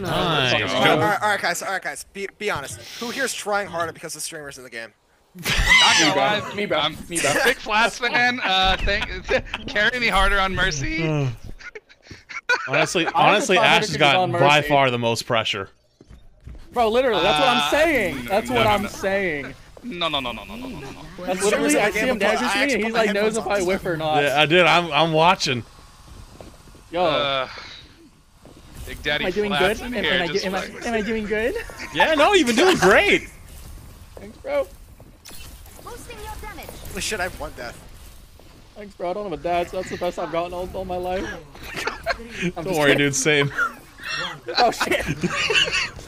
Nice. All, right, all, right, all right, guys. All right, guys. Be, be honest. Who here's trying harder because the streamers in the game? Not Me, gonna bro. Me, bro. I'm Me, bro. big Flats fan. Uh, thank, carry me harder on Mercy. honestly, honestly, Ash has probably got on by far the most pressure. Bro, literally, that's what I'm Uh, saying. That's no, what no, I'm no. saying. No, no, no, no, no, no, no, no. That's literally, I see him will put- dancing I to me, actually and he's like knows if I this whiff or not. Yeah, I did. I'm I'm watching. Yo, Uh, Big Daddy am I doing good? Am, am I, do, am, I, am I doing good? Yeah, no, you've been doing great. Thanks, bro. Boosting your damage. Holy shit, I have one death. Thanks, bro. I don't have a dad, so that's the best I've gotten all, all my life. I'm Don't worry, kidding. dude. Same. Oh shit.